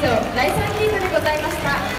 上第3ヒートでございました。